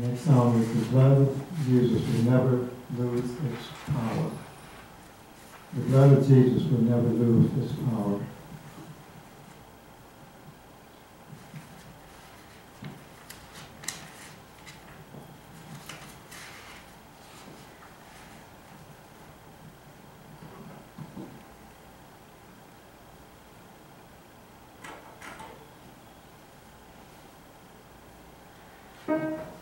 Next song is The Blood of Jesus Will Never Lose Its Power. The blood of Jesus will never lose its power. Thank